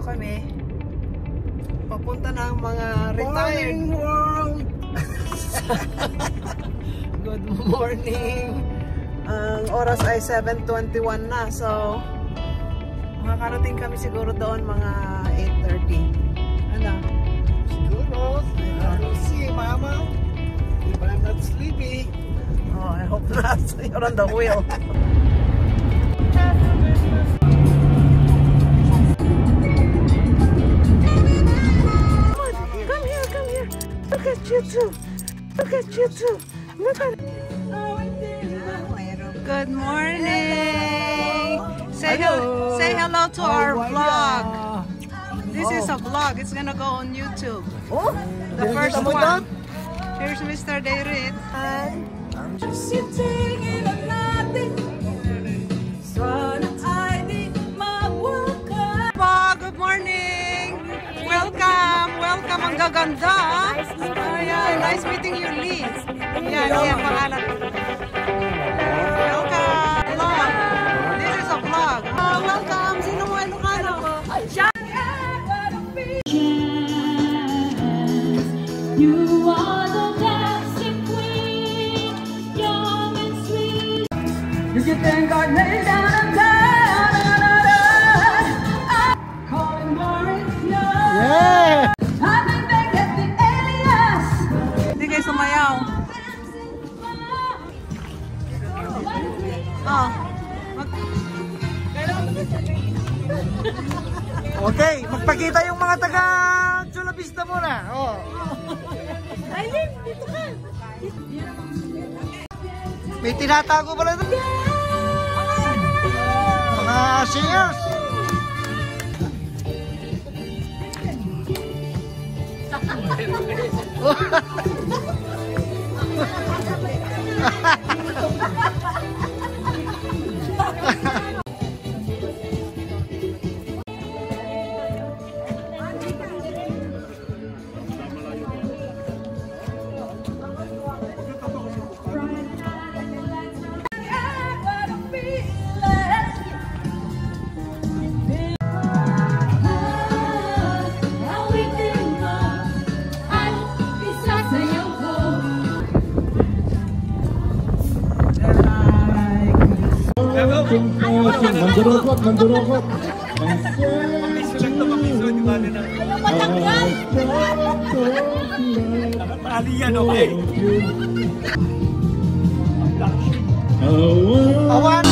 kami. Papunta ng mga retired. Morning world! Good morning. Ang oras ay 7.21 na. So, makakarating kami siguro doon mga 8.30. Ano? Siguro, I will see, Mama. If I'm not sleepy. Oh, I hope not. You're on the wheel. at you too. Look at you too. Look at Good morning. Say hello. Say hello to our vlog. This is a vlog. It's gonna go on YouTube. Oh, The first one. Here's Mr. Dayrit. I'm just Sitting in a nothing. Sana ay di mawakan. Po, good morning! Welcome! Welcome ang gaganda! Ayan, nice meeting you, Lee. Yan, yan, pangalan. Welcome! Vlog. This is a vlog. Ah, welcome! Sino mo Ilocano? You are the dancing queen, young and sweet. You can thank God, Okay, magpakita yung mga taga Chula Vista muna. Oh. Aileen, dito ka. May tinatago pala doon. Mga singers. Mandurukot, mandurukot. Pabisulat na pabisulat, di bali na. Awan!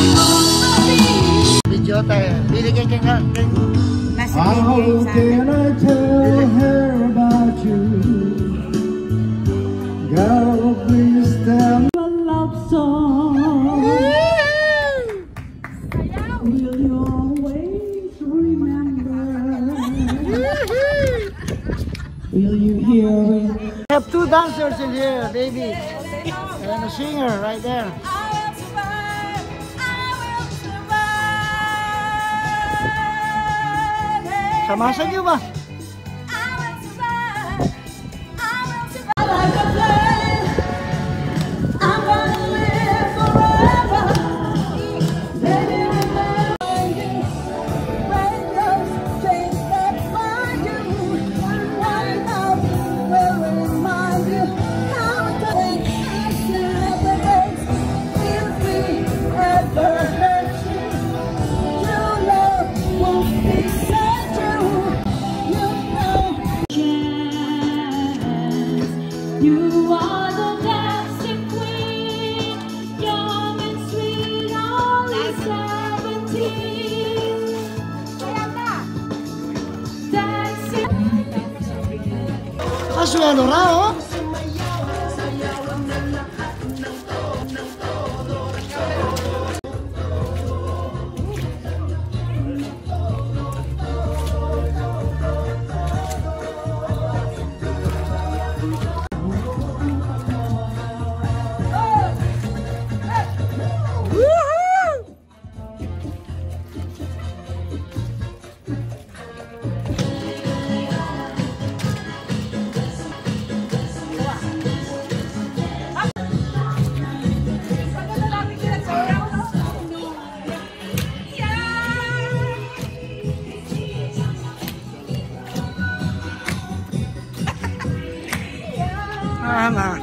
Tell her about you? Dancers in here, baby. And a singer right there. Samasan niyo ba? agarrado mama.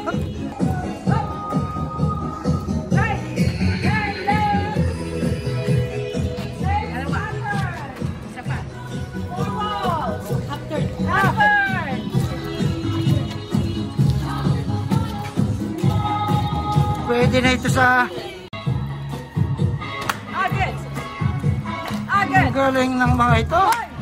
Pwede na ito sa Agad! Agad! Ang galing ng mga ito! Hoy!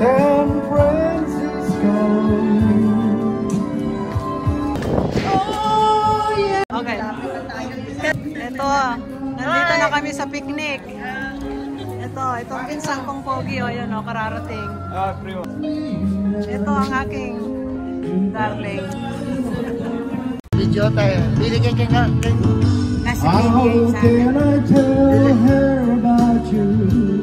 San Francisco. Oh, yeah. Okay. Ito, nandito na kami sa picnic. Ito, itong pinsang kong pogi, o oh, yun o, oh, kararating. Ito ang aking darling. Video tayo. Eh. Binigyan kay nga. Nasa picnic sa akin. How can I tell her about you?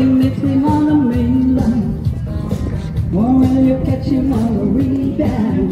you meet him on the mainland Or when you catch him on the rebound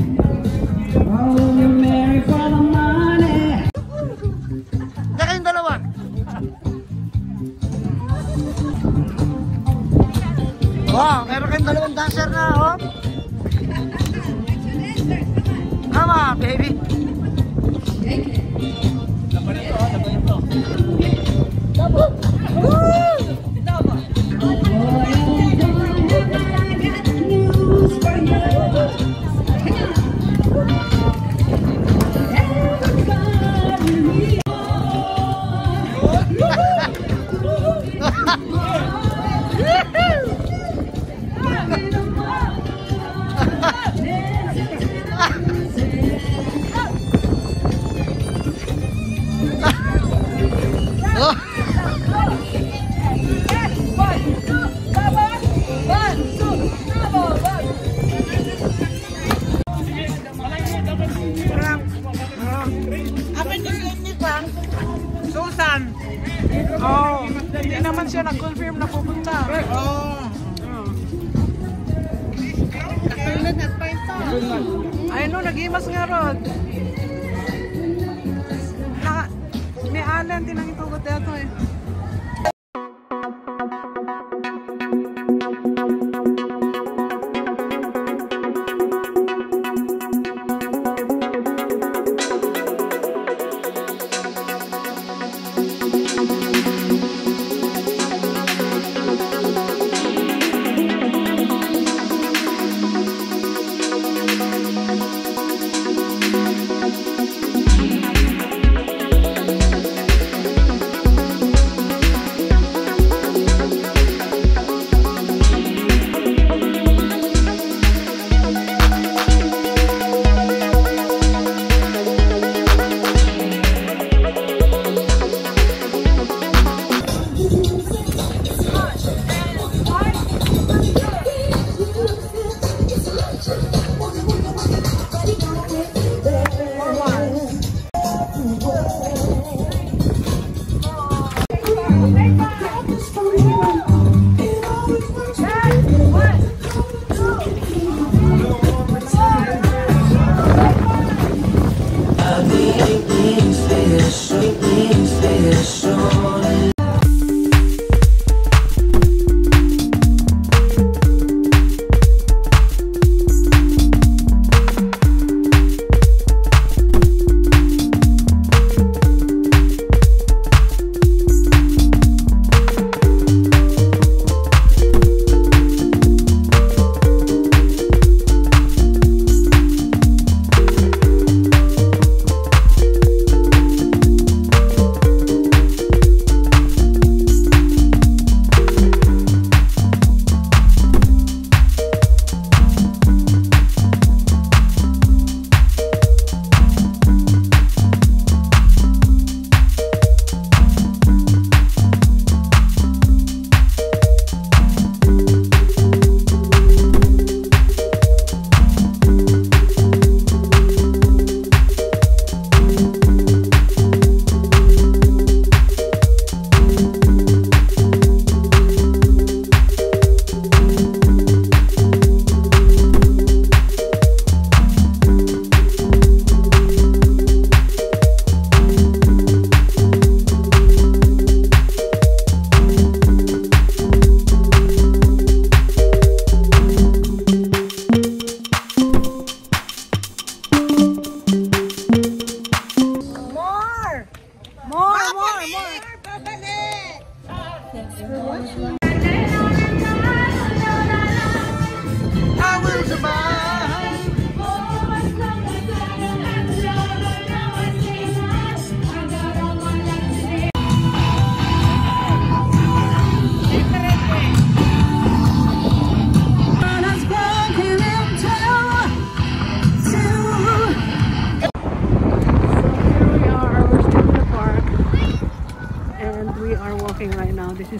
for watching.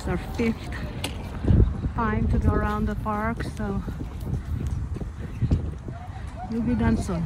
our fifth time to go around the park, so we'll be done soon.